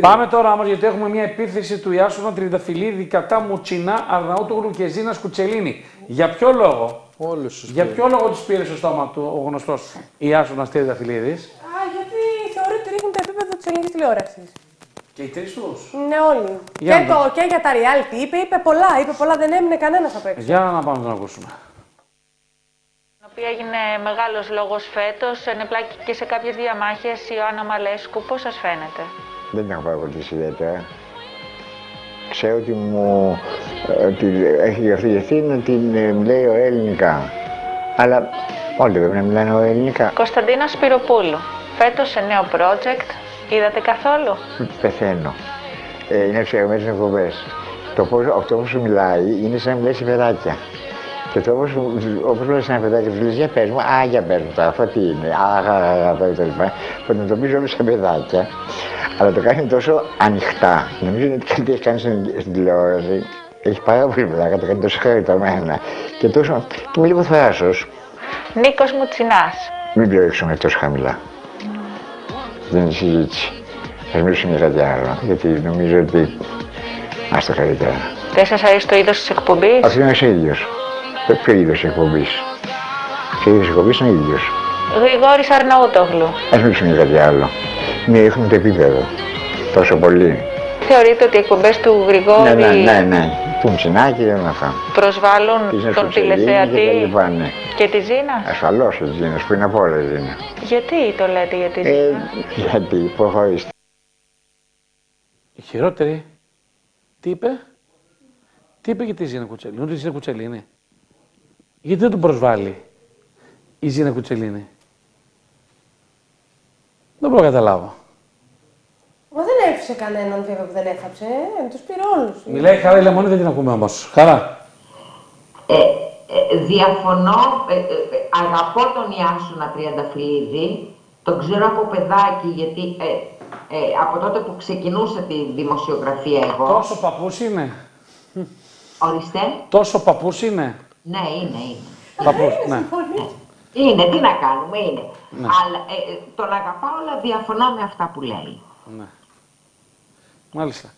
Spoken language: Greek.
Πάμε τώρα όμως γιατί έχουμε μια επίθεση του Ιάσονα Τριανταφυλλίδη κατά Μουτσινά, Αρναούτογλου και Ζήνας Κουτσελίνη. Για ποιο λόγο, Όλους τους για ποιο λόγο τη πήρε στο στόμα του ο γνωστός Ιάσονα Τριανταφυλλίδης; Α, γιατί θεωρεί ότι ρίχνουν το επίπεδο της ελληνικής τηλεόρασης. Και οι τρεις τους; Ναι, όλοι. Για και, να το, και για τα reality είπε, είπε πολλά, είπε πολλά, δεν έμεινε κανένας απ' έξω. Για να πάμε να τον ακούσουμε. η οποία έγινε μεγάλος λόγος φέτος, ενεπλάκη και σε κάποιες διαμάχες η Ιωάννα Μαλέσκου. Πώς σας φαίνεται; Δεν την έχω παρακολουθήσει ιδιαίτερα. Ξέρω ότι μου ότι έχει γραφτεί να την ε, μιλάει ο ελληνικά. Αλλά όλοι πρέπει να μιλάνε ο ελληνικά. Κωνσταντίνα Σπυροπούλου, φέτος σε νέο project, είδατε καθόλου; Πεθαίνω. Ε, είναι ψεγμένες εκπομπές. Το πώς, αυτό που σου μιλάει είναι σαν να μιλάει σε παιδάκια. Και το όπως, όπως μιλάει σε ένα παιδάκι, του λες για πες μου, α, για πες μου τώρα, αυτό τι είναι, α, α, α, α, αυτό και τα λοιπά. Που αντιμετωπίζει όλους σαν παιδάκια, αλλά το κάνει τόσο ανοιχτά. Νομίζω ότι κάτι έχει κάνει στην, στην τηλεόραση. Έχει πάρα πολύ πλάκα, το κάνει τόσο χαριτωμένα και τόσο. και με λίγο θράσος. Νίκος Μουτσινάς, Μην το ρίξουμε τόσο χαμηλά. Δεν είναι συζήτηση. Ας μιλήσουμε για κάτι άλλο, γιατί νομίζω ότι. Άστο καλύτερα. δεν σας αρέσει το είδος της εκπομπής; Αυτό είναι ο ίδιος. Ποιο- Ποιο είδος εκπομπής; Ποιο είδος εκπομπής είναι ο ίδιος; Γρηγόρης Αρναούτογλου, Ας μιλήσουμε για κάτι άλλο. Μην ρίχνουν το επίπεδο. Τόσο πολύ. θεωρείτε ότι οι εκπομπές του Γρηγόρη Ναι, ναι, ναι, ναι. Του Μτσινάκη και όλα αυτά. προσβάλλουν Της τον Νεσκοτσελίνη Και τα τηλεθεατή λοιπά, ναι. και τη Ζήνα; Ασφαλώς ο Τζίνος που είναι από όλα Τζίνα. Γιατί το λέτε για τη Ζήνα; Ε, γιατί προχωρήστε. Η χειρότερη. Τι είπε; Τι είπε για τη Ζήνα Κουτσελίνη. Ότι η Ζήνα Κουτσελίνη; Γιατί δεν τον προσβάλλει η Ζήνα Κουτσελίνη; Δεν μπορώ να καταλάβω. Μα δεν έφυσε κανέναν βέβαια που δεν έφαψε, ε, τους πήρε όλου. Μιλάει χαρά η Λεμόνη, δεν την ακούμε όμως. Χαρά. Ε, ε, διαφωνώ, ε, ε, ε, αγαπώ τον Ιάσονα Τριανταφυλλίδη, τον ξέρω από παιδάκι γιατί ε, ε, από τότε που ξεκινούσα τη δημοσιογραφία εγώ, Τόσο παππούς είναι. ορίστε, Τόσο παππούς είναι. Ναι είναι, είναι. Παππού, ναι. Είναι, τι να κάνουμε, είναι. Αλλά ε, ε, τον αγαπάω, αλλά διαφωνώ με αυτά που λέει. ναι. Μάλιστα.